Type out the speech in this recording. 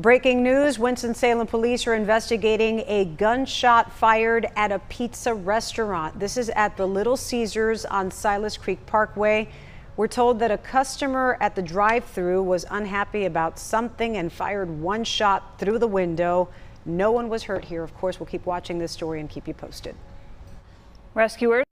Breaking news Winston-Salem police are investigating a gunshot fired at a pizza restaurant. This is at the Little Caesars on Silas Creek Parkway. We're told that a customer at the drive through was unhappy about something and fired one shot through the window. No one was hurt here. Of course, we'll keep watching this story and keep you posted. Rescuers